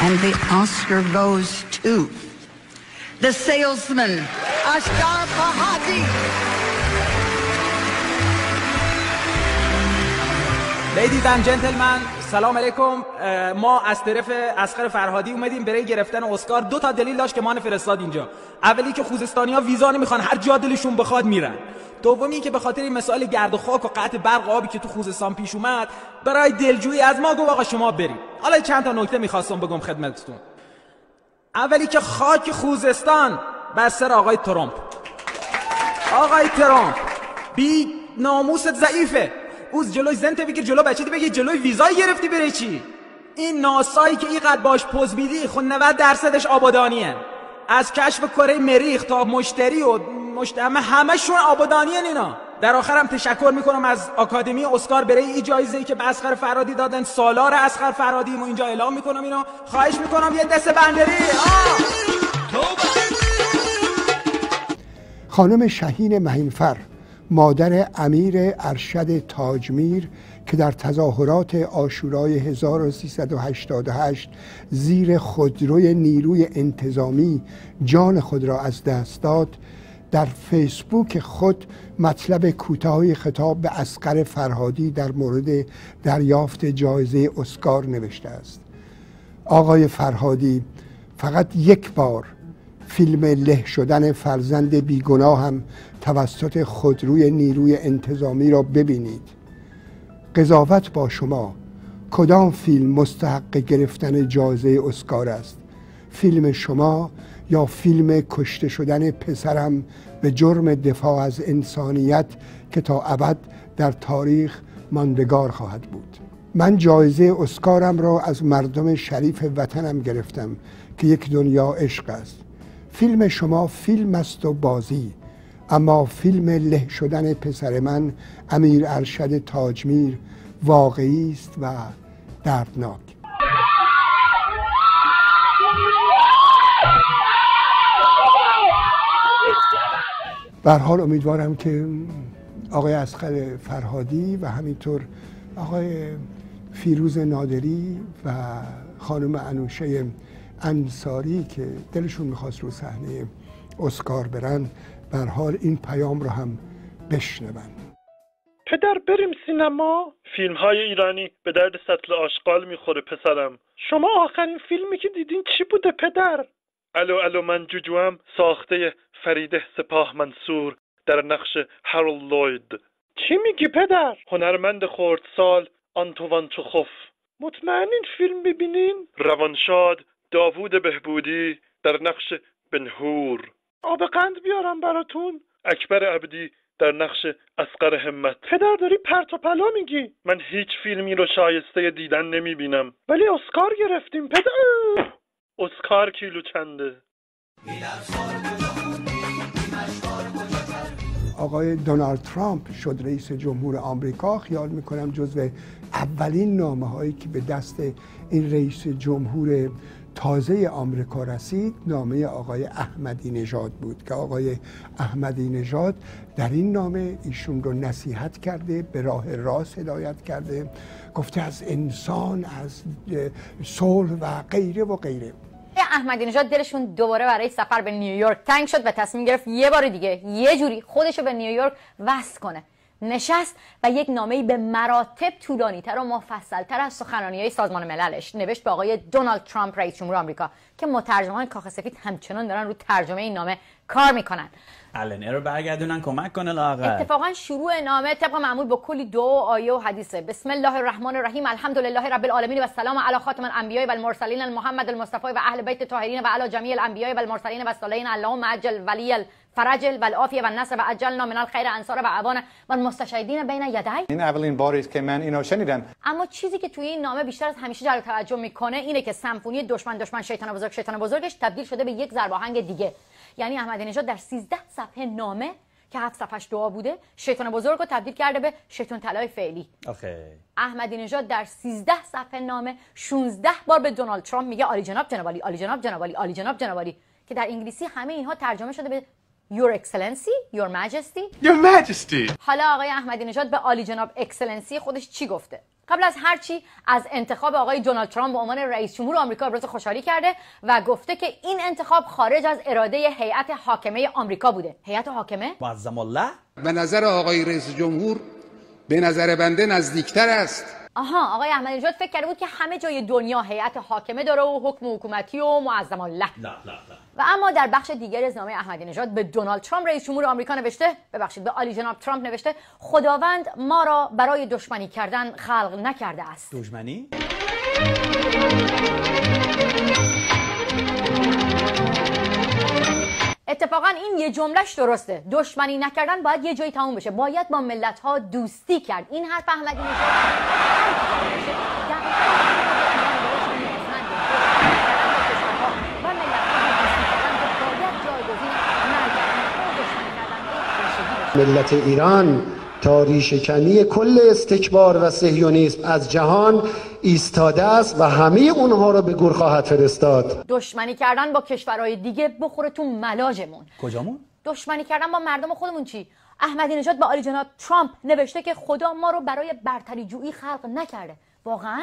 And the Oscar goes to the salesman, Ashgar Fahadi. Ladies and gentlemen, سلام علیکم ما از طرف اسقر فرهادی اومدیم برای گرفتن اسکار. دو تا دلیل داشت که ما فرستاد اینجا. اولی که خوزستانی ها ویزا نمی‌خوان هر جا دلشون بخواد میرن. دومی که به خاطر این مسائل گرد و خاک و قطع برق آبی که تو خوزستان پیش اومد برای دلجویی از ما گفت آقا شما بریم حالا چند تا نکته می‌خواستم بگم خدمتتون. اولی که خاک خوزستان بر سر آقای ترامپ. آقای ترامپ بی ناموست ضعیفه. اوز جلوی زنت بگیر جلو بچه بگیر جلوی ویزای گرفتی بره چی؟ این ناسایی که اینقدر باش پوز بیدی خود 90 درصدش آبادانیه. از کشف کره مریخ تا مشتری و مشتمه همشون آبادانی اینا. در آخرم تشکر می‌کنم از آکادمی اسکار برای این جایزه ای که به اسخر فرادی دادن. سالار اسخر فرادی ما اینجا اعلام می‌کنم اینو خواهش می‌کنم یه دست بندری. خانم شهین مهینفر مادر امیر ارشد تاجمیر که در تظاهرات آشورای 1388 زیر خودروی نیروی انتظامی جان خود را از دست داد در فیسبوک خود مطلب کوتاهی خطاب به اسقر فرهادی در مورد دریافت جایزه اسکار نوشته است. آقای فرهادی فقط یک بار فیلم له شدن فرزند بیگناه هم توسط خودروی نیروی انتظامی را ببینید. قضاوت با شما کدام فیلم مستحق گرفتن جایزه اسکار است؟ فیلم شما یا فیلم کشته شدن پسرم به جرم دفاع از انسانیت که تا ابد در تاریخ ماندگار خواهد بود. من جایزه اسکارم را از مردم شریف وطنم گرفتم که یک دنیا عشق است. فیلم شما فیلم است و بازی اما فیلم له شدن پسر من امیر ارشد تاجمیر واقعی است و دردناک. به حال امیدوارم که آقای اسخر فرهادی و همینطور آقای فیروز نادری و خانم انوشه انصاری که دلشون می‌خواست رو صحنه اسکار برن بر حال این پیام رو هم بشنون. پدر بریم سینما. فیلم های ایرانی به درد سطل آشغال می‌خوره پسرم. شما آخرین فیلمی که دیدین چی بوده پدر؟ الو الو من جوجوام ساخته فریده سپاه منصور در نقش هارول لوید. چی میگی پدر؟ هنرمند خردسال آنتوان چخوف مطمئنین فیلم ببینین روانشاد داوود بهبودی در نقش بنهور. آب قند بیارم براتون. اکبر عبدی در نقش اسقر همت. پدر داری پرت و پلا میگی. من هیچ فیلمی رو شایسته دیدن نمی‌بینم. ولی اسکار گرفتیم پدر. اسکار کیلو چنده. آقای دونالد ترامپ شد رئیس جمهور آمریکا. خیال می‌کنم جزو اولین نامه هایی که به دست این رئیس جمهور تازه آمریکا رسید نامه آقای احمدی نژاد بود که آقای احمدی نژاد در این نامه ایشون رو نصیحت کرده به راه راست هدایت کرده گفته از انسان از صلح و غیره و غیره. احمدی نژاد دلشون دوباره برای سفر به نیویورک تنگ شد و تصمیم گرفت یه بار دیگه یه جوری خودشو به نیویورک وصل کنه. نشست و یک نامه به مراتب طولانی تر و مفصلتر از سخنرانی های سازمان مللش نوشت به آقای دونالد ترامپ رئیس جمهور آمریکا که مترجمان کاخ سفید همچنان دارن رو ترجمه این نامه کار می‌کنن. الان رو برگردونن کمک کنه لاغر اتفاقا شروع نامه طبق معمول با کلی دو آیه و حدیثه. بسم الله الرحمن الرحیم الحمدلله رب العالمین و السلام علی خاتم الانبیاء و المرسلین المحمد المصطفى و اهل بیت الطاهرین و علی جمیع الانبیاء و المرسلین و الصالحین اللهم عجل ولی الفرج و العافیه و النصر و اجلنا من الخیر انصار و عوان و المستشهدین بین یدی. این اولین باری که من اینو شنیدم. اما چیزی که توی این نامه بیشتر از همیشه جلب توجه می‌کنه اینه که سمفونی دشمن دشمن شیطان بزرگ شیطان بزرگش تبدیل شده به یک ضرب آهنگ دیگه. یعنی احمدی نژاد در 13 صفحه نامه که هفت صفحش دعا بوده شیطان بزرگ رو تبدیل کرده به شیطان طلای فعلی. آخه. احمدی نژاد در 13 صفحه نامه 16 بار به دونالد ترامپ میگه عالی جناب جنابالی عالی جناب جنابالی عالی جناب جنابالی که در انگلیسی همه اینها ترجمه شده به Your Excellency, Your Majesty. Your Majesty! حالا آقای احمدی نژاد به عالی جناب Excellency خودش چی گفته؟ قبل از هر چی از انتخاب آقای دونالد ترامپ به عنوان رئیس جمهور آمریکا ابراز خوشحالی کرده و گفته که این انتخاب خارج از اراده هیئت حاکمه آمریکا بوده. هیئت حاکمه؟ معظم له. به نظر آقای رئیس جمهور به نظر بنده نزدیکتر است آها آقای احمدی نژاد فکر کرده بود که همه جای دنیا هیئت حاکمه داره و حکم حکومتی و معظم له. لا لا لا و اما در بخش دیگر از نامه احمدی نژاد به دونالد ترامپ رئیس جمهور آمریکا نوشته ببخشید به عالی جناب ترامپ نوشته خداوند ما را برای دشمنی کردن خلق نکرده است. دشمنی؟ اتفاقا این یه جملهش درسته. دشمنی نکردن باید یه جایی تموم بشه. باید با ملت ها دوستی کرد. این حرف احمدی و ملت ایران تا ریشهکنی کل استکبار و سهیونیسم از جهان ایستاده است و همه اونها را به گور خواهد فرستاد. دشمنی کردن با کشورهای دیگه بخوره تو ملاجمون. کجامون؟ دشمنی کردن با مردم خودمون چی؟ احمدی نژاد به عالی جناب ترامپ نوشته که خدا ما رو برای برتری جویی خلق نکرده. واقعا؟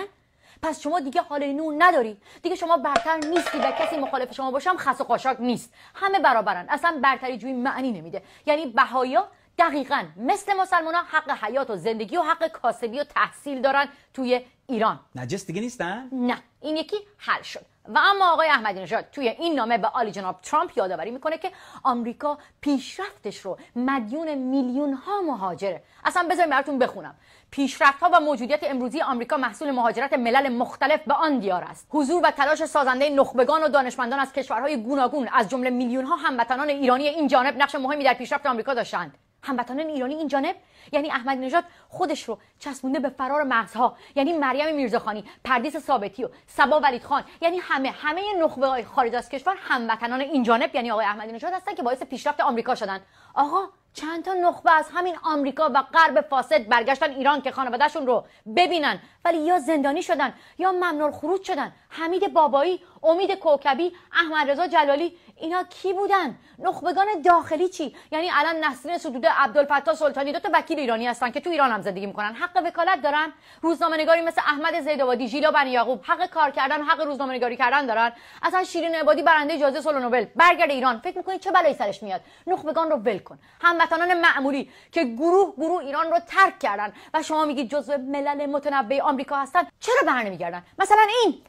پس شما دیگه حال نور نداری؟ دیگه شما برتر نیستی و کسی مخالف شما باشم خس و خاشاک نیست. همه برابرن. اصلا برتری جویی معنی نمیده. یعنی بهایا دقیقا مثل مسلمان ها حق حیات و زندگی و حق کاسبی و تحصیل دارن توی ایران. نجس دیگه نیستن؟ نه این یکی حل شد. و اما آقای احمدی نژاد توی این نامه به آلی جناب ترامپ یادآوری می‌کنه که آمریکا پیشرفتش رو مدیون میلیون ها مهاجره اصلا بذارید براتون بخونم. پیشرفت ها و موجودیت امروزی آمریکا محصول مهاجرت ملل مختلف به آن دیار است. حضور و تلاش سازنده نخبگان و دانشمندان از کشورهای گوناگون از جمله میلیون ها هموطنان ایرانی این جانب نقش مهمی در پیشرفت آمریکا داشتند. هموطنان ایرانی این جانب یعنی احمدی نژاد خودش رو چسبونده به فرار مغزها یعنی مریم میرزاخانی پردیس ثابتی و صبا ولیدخان یعنی همه همه نخبه های خارج از کشور هموطنان این جانب یعنی آقای احمدی نژاد هستن که باعث پیشرفت آمریکا شدن. آقا چند تا نخبه از همین آمریکا و غرب فاسد برگشتن ایران که خانوادهشون رو ببینن ولی یا زندانی شدن یا ممنوع خروج شدن. حمید بابایی امید کوکبی احمد رضا جلالی اینا کی بودن؟ نخبگان داخلی چی؟ یعنی الان نسرین ستوده عبدالفتاح سلطانی دو تا وکیل ایرانی هستن که تو ایران هم زندگی می‌کنن. حق وکالت دارن. روزنامه نگاری مثل احمد زیدآبادی ژیلا بنی یعقوب حق کار کردن حق روزنامه نگاری کردن دارن. اصلا شیرین عبادی برنده جایزه صلح نوبل. برگرد ایران. فکر می‌کنی چه بلایی سرش میاد؟ نخبگان رو ول کن. هموطنان معمولی که گروه گروه ایران رو ترک کردن و شما میگید جزو ملل متنوع آمریکا هستن. چرا برنمیگردن مثلا این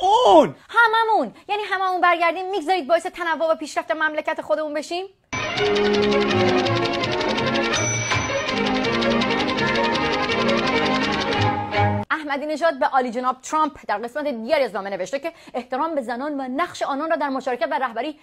اون! هممون. یعنی هممون برگردیم می‌گذارید باعث تنوع و پیشرفت مملکت خودمون بشیم؟ احمدی نژاد به عالی جناب ترامپ در قسمت دیگری از نامه نوشته که احترام به زنان و نقش آنان را در مشارکت و رهبری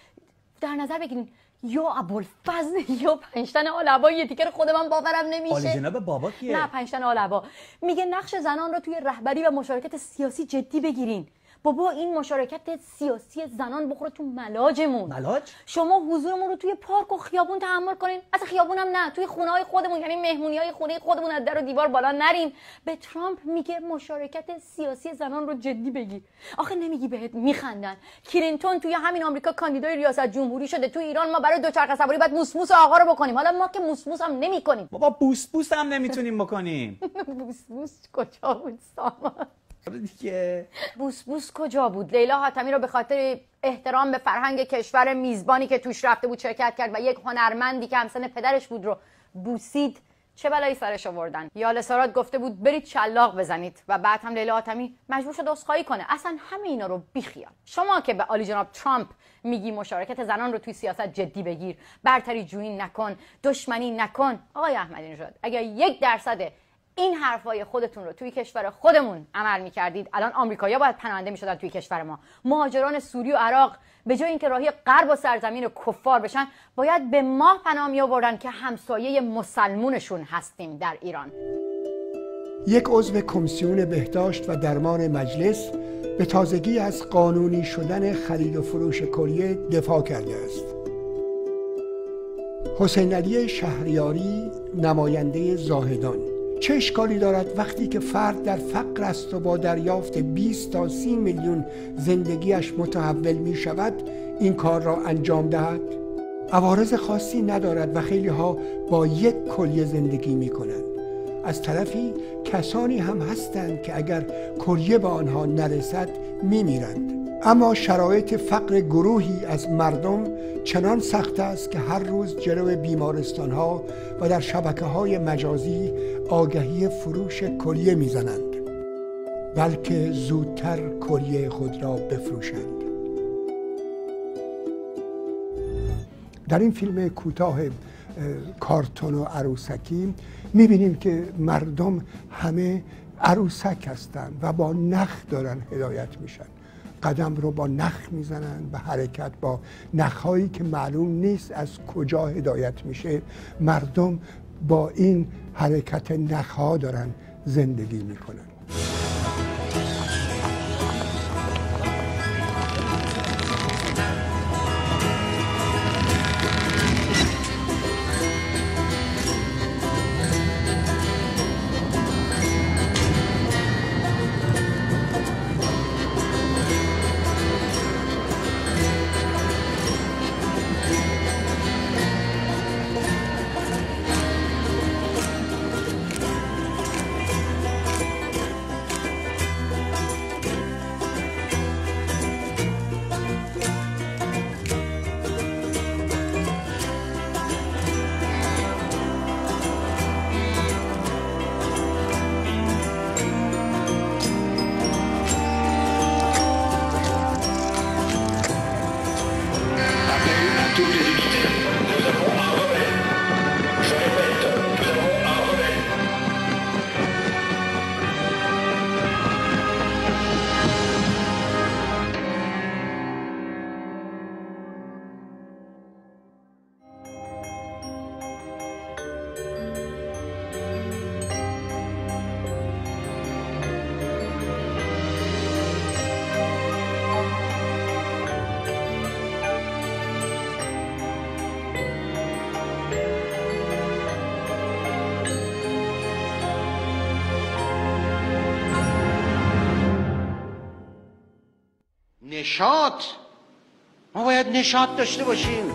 در نظر بگیرید یا ابوالفضل یا پنجتن آلبا یه تیکر خود من باورم نمیشه. عالی جناب بابا کیه؟ نه پنجتن آلبا. میگه نقش زنان را توی رهبری و مشارکت سیاسی جدی بگیرین. بابا این مشارکت سیاسی زنان بخوره تو ملاجمون. ملاج؟ شما حضورمون رو توی پارک و خیابون تحمل کنین. اصلا خیابون هم نه توی خونه های خودمون یعنی مهمونی های خونه خودمون از در و دیوار بالا نرین. به ترامپ میگه مشارکت سیاسی زنان رو جدی بگیر آخه نمیگی بهت میخندن. کلینتون توی همین آمریکا کاندیدای ریاست جمهوری شده. تو ایران ما برای دوچرخه سواری بعد موسموس آقا رو بکنیم. حالا ما که موسموس هم نمی‌کنیم. بابا بوس بوس هم نمی‌تونیم بکنیم. موسموس کجا بود سامان؟ دیگه. بوس بوس کجا بود؟ لیلا حاتمی رو به خاطر احترام به فرهنگ کشور میزبانی که توش رفته بود شرکت کرد و یک هنرمندی که همسن پدرش بود رو بوسید چه بلایی سرش آوردن؟ یا سارات گفته بود برید شلاق بزنید و بعد هم لیلا حاتمی مجبور شد عذرخواهی کنه. اصلا همه اینا رو بیخیال. شما که به عالی جناب ترامپ میگی مشارکت زنان رو توی سیاست جدی بگیر برتری جویی نکن دشمنی نکن آقای احمدی نژاد اگر یک درصد این حرفای خودتون رو توی کشور خودمون عمل می‌کردید. الان آمریکایی‌ها باید پناهنده می‌شدن توی کشور ما. مهاجران سوری و عراق به جای اینکه راهی غرب و سرزمین کفار بشن باید به ما پناه می آوردن که همسایه مسلمونشون هستیم در ایران. یک عضو کمیسیون بهداشت و درمان مجلس به تازگی از قانونی شدن خرید و فروش کلیه دفاع کرده است. حسین علی شهریاری نماینده زاهدان. چه اشکالی دارد وقتی که فرد در فقر است و با دریافت 20 تا 30 میلیون زندگیش متحول می شود این کار را انجام دهد؟ عوارض خاصی ندارد و خیلی ها با یک کلیه زندگی می کنند. از طرفی کسانی هم هستند که اگر کریه به آنها نرسد میمیرند اما شرایط فقر گروهی از مردم چنان سخت است که هر روز جلو بیمارستان ها و در شبکه های مجازی آگهی فروش کلیه می‌زنند بلکه زودتر کلیه خود را بفروشند. در این فیلم کوتاه کارتون و عروسکی می‌بینیم که مردم همه عروسک هستند و با نخ دارن هدایت میشن. قدم رو با نخ می‌زنن به حرکت با نخهایی که معلوم نیست از کجا هدایت میشه مردم با این حرکت نخها دارن زندگی می‌کنن. نشاط. ما باید نشاط داشته باشیم.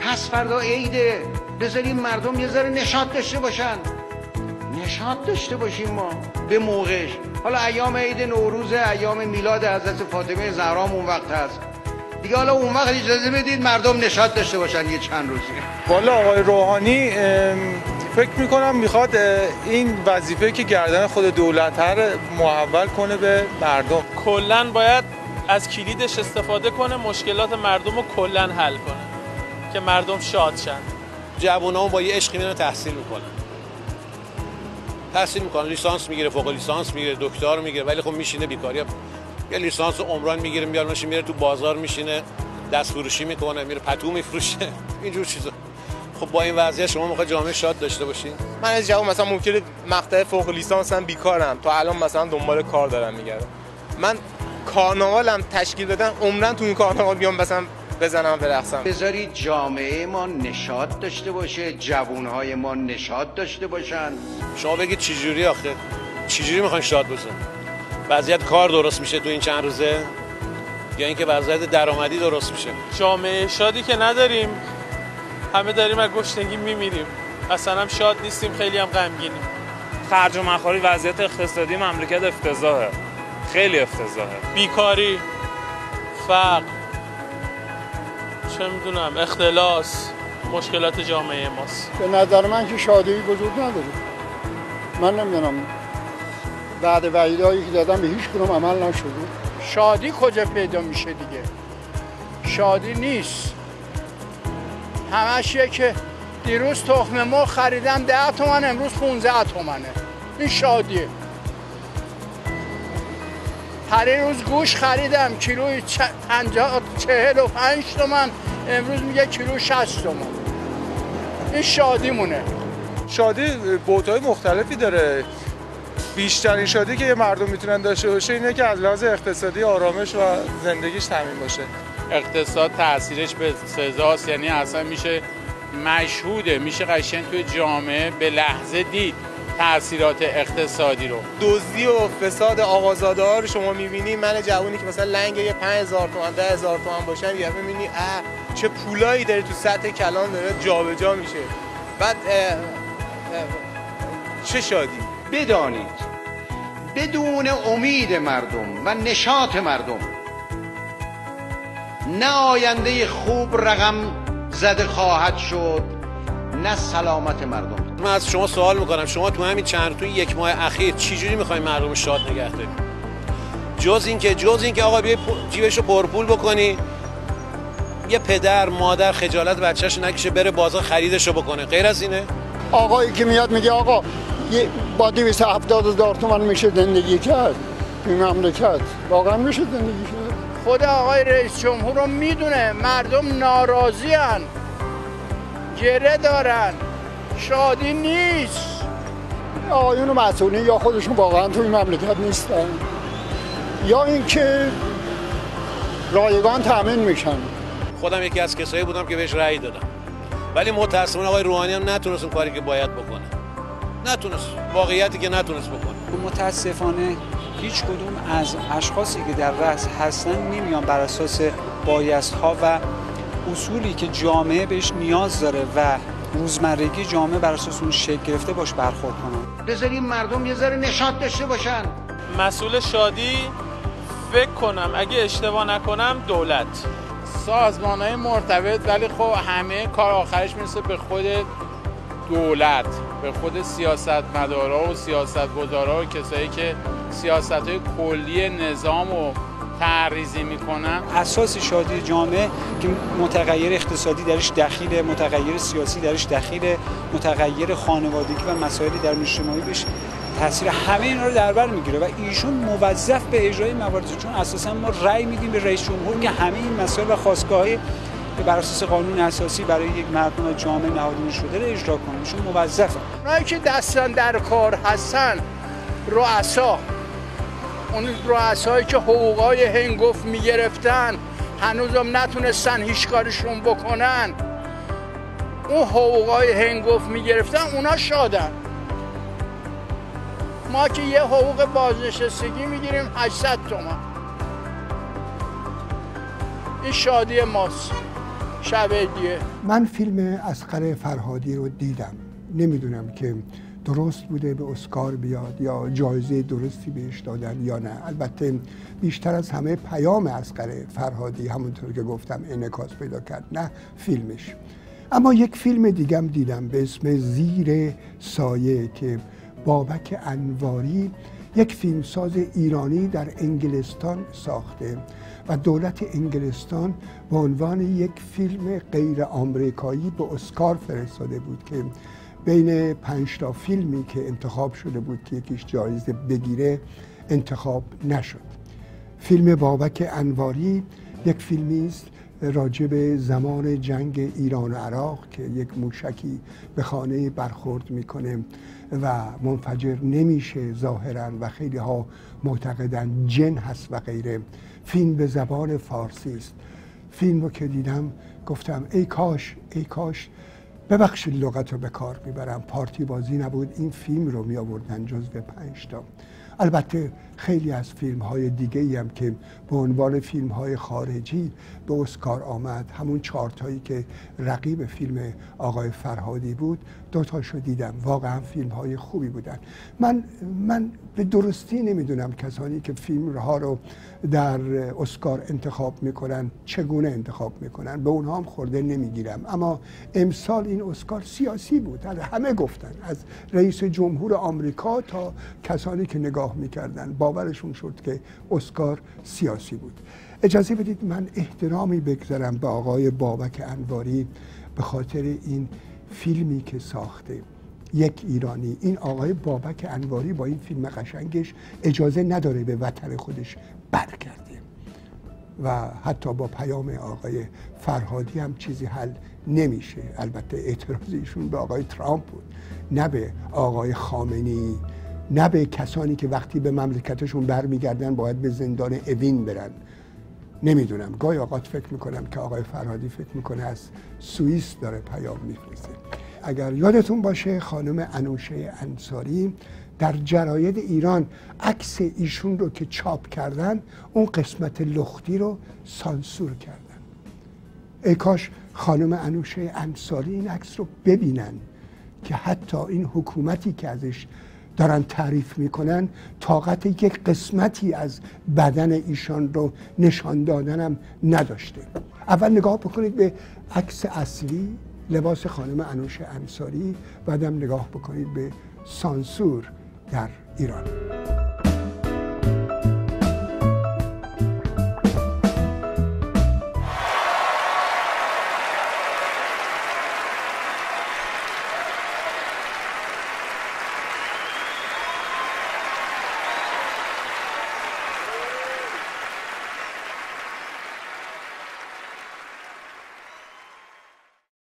پس فردا عیده بذاریم مردم یه ذره نشاط داشته باشن. نشاط داشته باشیم ما به موقعش. حالا ایام عید نوروز ایام میلاد حضرت فاطمه زهرام اون وقت هست. دیگه حالا اون وقت اجازه بدید مردم نشاط داشته باشن یه چند روزی والا آقای روحانی فکر می‌کنم می‌خواد این وظیفه که گردن خود دولت هر محول کنه به مردم. کلا باید از کلیدش استفاده کنه مشکلات مردم رو کلا حل کنه که مردم شاد شن. جوونا با یه عشقی میرن تحصیل می‌کنن. تحصیل می‌کنن لیسانس می‌گیره فوق لیسانس می‌گیره دکتر می‌گیره ولی خب میشینه بیکاری. یه لیسانس عمران می‌گیره میاد ماشین میره تو بازار میشینه دست فروشی می‌کنه میره پتو میفروشه. اینجور چیزا. خب با این وضعیت شما می‌خواد جامعه شاد داشته باشین من از جواب مثلا ممکنه مقطع فوق لیسانسم بیکارم. تا الان مثلا دنبال کار دارم میگردم. من کارناوالم تشکیل بدن عمرن تو این کارناوال بیام مثلا بزنم برقصم. بذارید جامعه ما نشاط داشته باشه جوانهای ما نشاط داشته باشن. شما بگید چجوری آخه؟ چجوری می‌خواین شاد باشن وضعیت کار درست میشه تو این چند روزه؟ یا اینکه وضعیت درآمدی درست میشه؟ جامعه شادی که نداریم. همه داریم از گشنگی میمیریم. اصلا هم شاد نیستیم خیلی هم غمگینیم. خرج و مخاری وضعیت اقتصادی مملکت افتضاحه. خیلی افتضاحه. بیکاری فقر چه می‌دونم اختلاس مشکلات جامعه ماست. به نظر من که شادی وجود نداره. من نمی‌دونم. بعد وعیدهایی که دادم به هیچ کنم عمل نشده. شادی کجا پیدا میشه دیگه؟ شادی نیست. همش که دیروز تخم مرغ خریدم ده تومن امروز 15 تومنه. این شادیه. هر روز گوش خریدم کیلوی چهل و پنج تومن امروز میگه کیلو شست تومن. این شادی مونه شادی بوتای مختلفی داره. بیشترین شادی که یه مردم می‌تونن داشته باشه اینه که از لحاظ اقتصادی آرامش و زندگیش تامین باشه. اقتصاد تاثیرش به سزاست. یعنی اصلا میشه مشهوده میشه قشنگ توی جامعه به لحظه دید تاثیرات اقتصادی رو. دزدی و فساد آقازاده ها رو شما می‌بینی من جوونی که مثلا لنگ یه 5000 تومان 10000 تومان باشن یه می‌بینی اه چه پولایی داره تو سطح کلان داره جابجا میشه. بعد اه اه چه شادی؟ بدانید بدون امید مردم و نشاط مردم نه آینده خوب رقم زده خواهد شد نه سلامت مردم. من از شما سوال می‌کنم. شما تو همین چند تو یک ماه اخیر چجوری می‌خواین مردم شاد نگه دارید جز اینکه جز اینکه آقا بیای جیبش رو پرپول بکنی. یه پدر مادر خجالت بچهش نکشه بره بازار خریدش رو بکنه. غیر از اینه؟ آقایی که میاد میگه آقا یه با 270 هزار تومن میشه زندگی کرد. این مملکت. واقعا میشه زندگی کرد. خود آقای رئیس جمهور رو می‌دونه. مردم ناراضی هن. گره دارن. شادی نیست. آقایون مسئولین یا خودشون واقعا تو این مملکت نیستن. یا اینکه رایگان تامین میشن. خودم یکی از کسایی بودم که بهش رأی دادم. ولی متاسفانه آقای روحانی هم نتونست اون کاری که باید بکنه. نتونست. واقعیتی که نتونست بکنه. متاسفانه هیچ کدوم از اشخاصی که در رأس هستن نمیان بر اساس بایست ها و اصولی که جامعه بهش نیاز داره و روزمرگی جامعه بر اساس اون شکل گرفته باش برخورد کنن. بذاریم مردم یه ذره نشاط داشته باشن. مسئول شادی فکر کنم اگه اشتباه نکنم دولت. سازمان های مرتبط ولی خب همه کار آخرش می‌رسه به خود دولت. به خود سیاست مدارا و سیاست گذارا و کسایی که سیاست های کلی نظام و تعریضی می‌کنن. اساس شادی جامعه که متغیر اقتصادی درش دخیل متغیر سیاسی درش دخیل متغیر خانوادگی و مسائلی در اجتماعی بهش تاثیر همه اینا رو در بر می‌گیره و ایشون موظف به اجرای موارد چون اساسا ما رأی میدیم به رئیس جمهور که همه این مسائل و خواستگاه که بر اساس قانون اساسی برای یک مردم جامعه نهادینه شده رو اجرا کنه. ایشون موظفه اونایی که دستن در کار هستن رؤسا. اون رؤسایی که حقوقای هنگفت می‌گرفتن هنوزم نتونستن هیچ کارشون بکنن. اون حقوقای هنگفت می‌گرفتن اونا شادن. ما که یه حقوق بازنشستگی می‌گیریم 800 تومن این شادی ماست. شبهدیه من فیلم اسقر فرهادی رو دیدم. نمی‌دونم که درست بوده به اسکار بیاد یا جایزه درستی بهش دادن یا نه. البته بیشتر از همه پیام اسقر فرهادی همونطور که گفتم انعکاس پیدا کرد نه فیلمش. اما یک فیلم دیگم دیدم به اسم زیر سایه که بابک انواری یک فیلمساز ایرانی در انگلستان ساخته و دولت انگلستان به عنوان یک فیلم غیر آمریکایی به اسکار فرستاده بود که بین پنج تا فیلمی که انتخاب شده بود که یکیش جایزه بگیره انتخاب نشد. فیلم بابک انواری یک فیلمی است راجع به زمان جنگ ایران و عراق که یک موشکی به خانه برخورد می‌کنه و منفجر نمیشه ظاهرا و خیلی ها معتقدن جن هست و غیره. فیلم به زبان فارسی است. فیلم رو که دیدم گفتم ای کاش ای کاش ببخشید لغت رو به کار می‌برم. پارتی بازی نبود. این فیلم رو می آوردن جز به پنج تا. البته خیلی از فیلم های دیگه ای هم که به عنوان فیلم های خارجی به اسکار آمد. همون چارتایی که رقیب فیلم آقای فرهادی بود دوتاشو دیدم. واقعا فیلم های خوبی بودن. من من به درستی نمی‌دونم کسانی که فیلم ها رو در اسکار انتخاب می‌کنن چگونه انتخاب می‌کنن. به اونها هم خورده نمی‌گیرم. اما امسال این اسکار سیاسی بود. همه گفتن. از رئیس جمهور آمریکا تا کسانی که نگاه می‌کردن. باورشون شد که اسکار سیاسی بود. اجازه بدید من احترامی بگذارم به آقای بابک انواری به خاطر این فیلمی که ساخته. یک ایرانی. این آقای بابک انواری با این فیلم قشنگش اجازه نداره به وطن خودش برگرده. و حتی با پیام آقای فرهادی هم چیزی حل نمیشه. البته اعتراض ایشون به آقای ترامپ بود. نه به آقای خامنی نه به کسانی که وقتی به مملکتشون برمیگردن باید به زندان اوین برن. نمی‌دونم. گاهی اوقات فکر می‌کنم که آقای فرهادی فکر می‌کنه از سوئیس داره پیام میفرسته. اگر یادتون باشه خانم انوشه انصاری در جراید ایران عکس ایشون رو که چاپ کردن اون قسمت لختی رو سانسور کردن. ای کاش خانم انوشه انصاری این عکس رو ببینن که حتی این حکومتی که ازش دارن تعریف می‌کنن طاقت یک قسمتی از بدن ایشان رو نشان دادنم نداشته. اول نگاه بکنید به عکس اصلی لباس خانم انوش انصاری بعدم نگاه بکنید به سانسور در ایران.